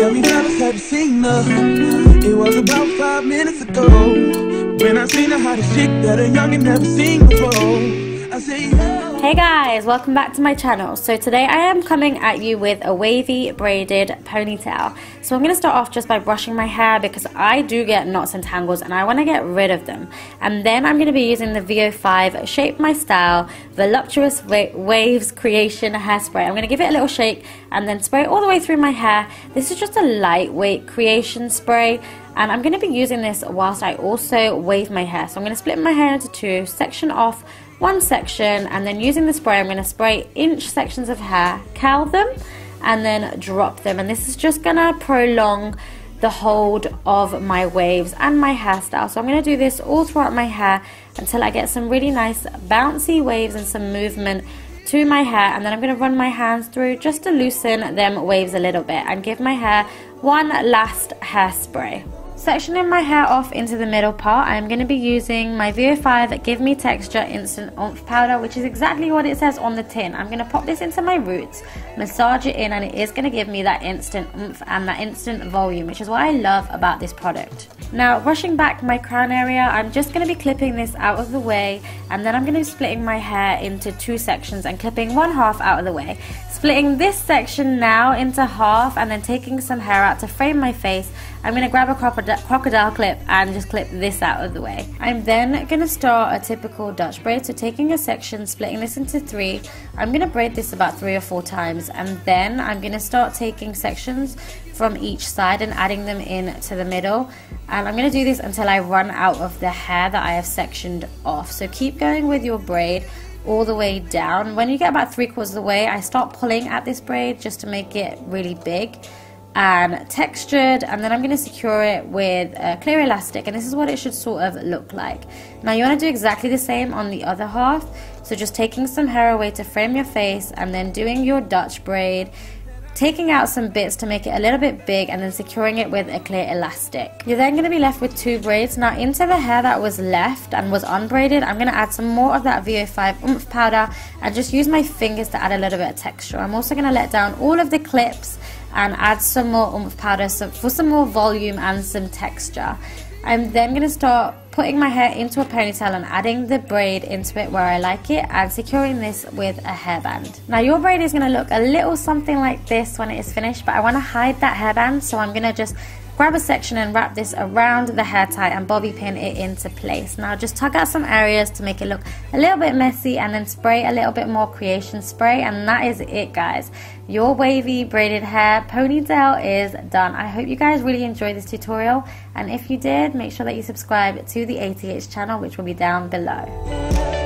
Tell me? It was about five minutes ago when I seen hottest chick that a youngin' never seen before. I say. Hey guys, welcome back to my channel. So today I am coming at you with a wavy braided ponytail. So I'm going to start off just by brushing my hair because I do get knots and tangles and I want to get rid of them. And then I'm going to be using the VO5 Shape My Style Voluptuous Waves Creation Hairspray. I'm going to give it a little shake and then spray it all the way through my hair. This is just a lightweight creation spray and I'm going to be using this whilst I also wave my hair. So I'm going to split my hair into two, section off one section and then using the spray I'm going to spray inch sections of hair, curl them and then drop them and this is just going to prolong the hold of my waves and my hairstyle. So I'm going to do this all throughout my hair until I get some really nice bouncy waves and some movement to my hair and then I'm going to run my hands through just to loosen them waves a little bit and give my hair one last hairspray. Sectioning my hair off into the middle part, I'm going to be using my VO5 Give Me Texture Instant Oomph Powder, which is exactly what it says on the tin. I'm going to pop this into my roots, massage it in, and it is going to give me that instant oomph and that instant volume, which is what I love about this product. Now, brushing back my crown area, I'm just going to be clipping this out of the way, and then I'm going to be splitting my hair into two sections and clipping one half out of the way. Splitting this section now into half, and then taking some hair out to frame my face, I'm going to grab a crocodile clip and just clip this out of the way. I'm then going to start a typical Dutch braid. So taking a section, splitting this into three, I'm going to braid this about three or four times and then I'm going to start taking sections from each side and adding them in to the middle. And I'm going to do this until I run out of the hair that I have sectioned off. So keep going with your braid all the way down. When you get about three quarters of the way, I start pulling at this braid just to make it really big and textured and then I'm going to secure it with a clear elastic and this is what it should sort of look like. Now you want to do exactly the same on the other half so just taking some hair away to frame your face and then doing your Dutch braid taking out some bits to make it a little bit big and then securing it with a clear elastic. You're then going to be left with two braids. Now into the hair that was left and was unbraided, I'm going to add some more of that VO5 oomph powder and just use my fingers to add a little bit of texture. I'm also going to let down all of the clips and add some more oomph powder for some more volume and some texture. I'm then going to start putting my hair into a ponytail and adding the braid into it where I like it and securing this with a hairband. Now your braid is going to look a little something like this when it is finished but I want to hide that hairband so I'm going to just grab a section and wrap this around the hair tie and bobby pin it into place. Now just tug out some areas to make it look a little bit messy and then spray a little bit more creation spray and that is it guys. Your wavy braided hair ponytail is done. I hope you guys really enjoyed this tutorial and if you did make sure that you subscribe to the ATH channel which will be down below.